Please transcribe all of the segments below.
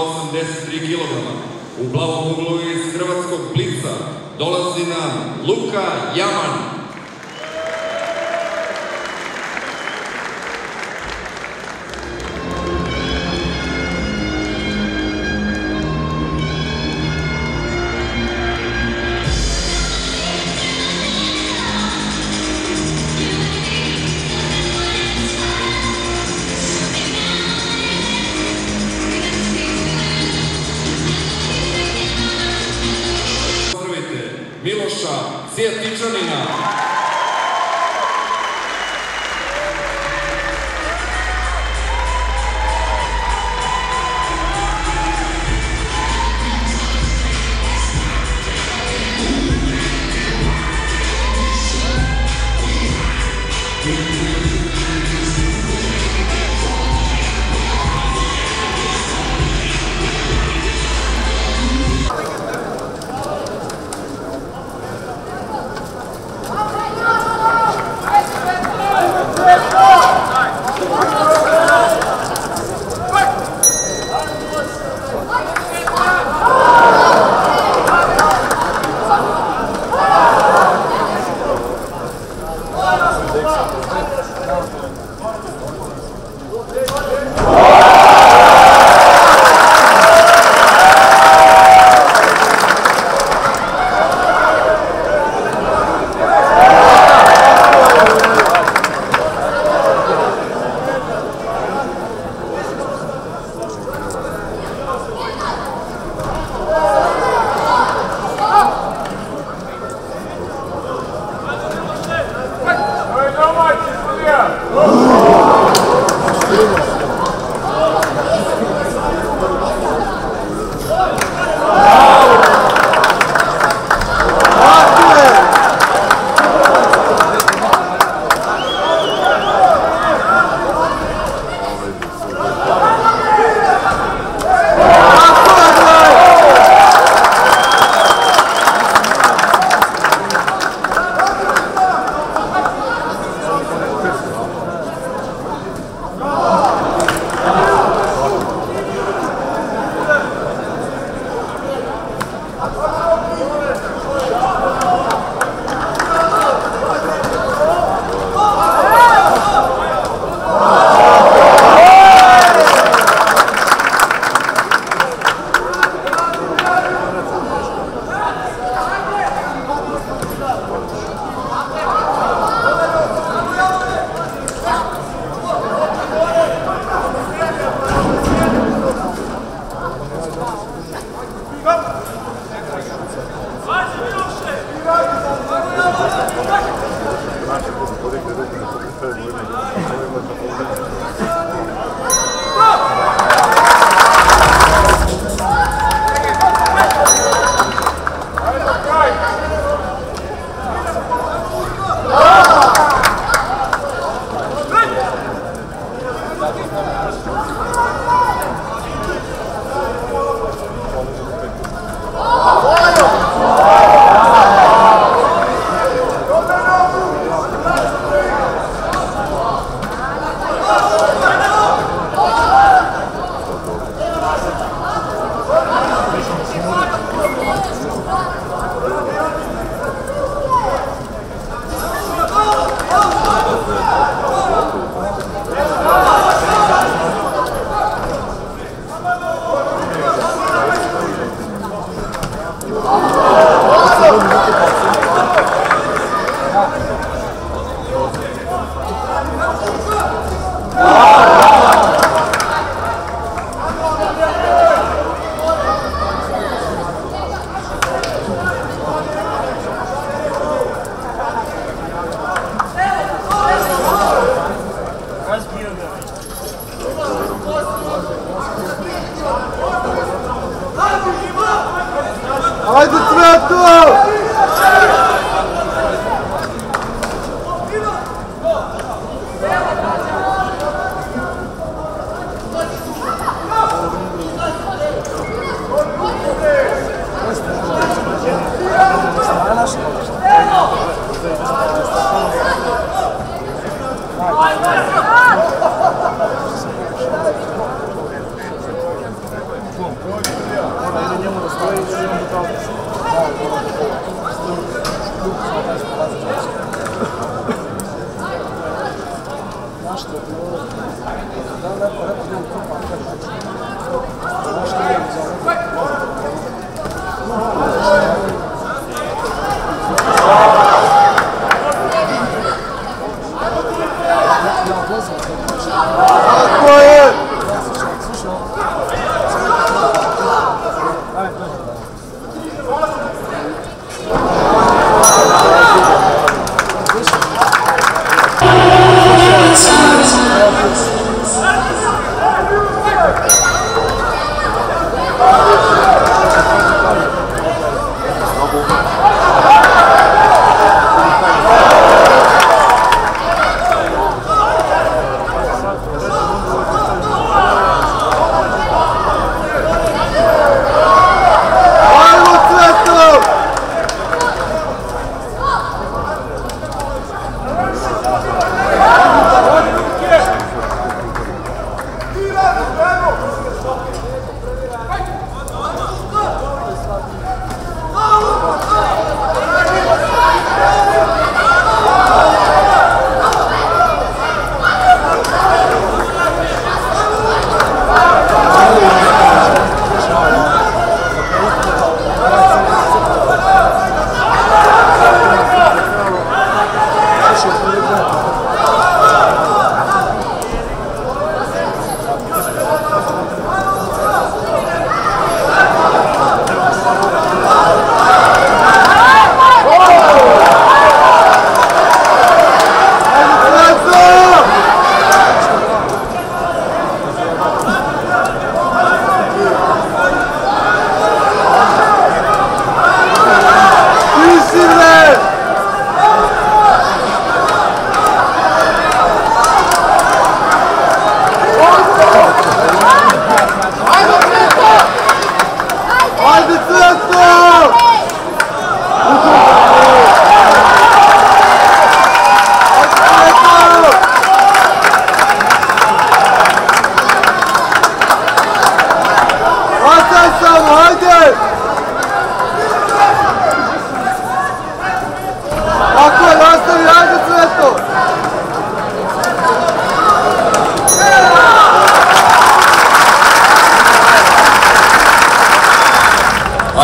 83 kg. U plavom uglu iz Hrvatskog blica dolazi nam Luka Jaman. Sir, Sir Teacher Nina. Haydi Trento! と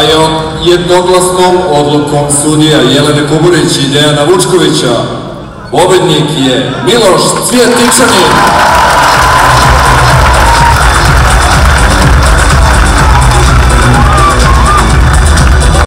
A je jednoglasnom odlukom sudija Jelene Kuburić i Dejana Vučkovića pobednik je Miloš Cvjetičanin.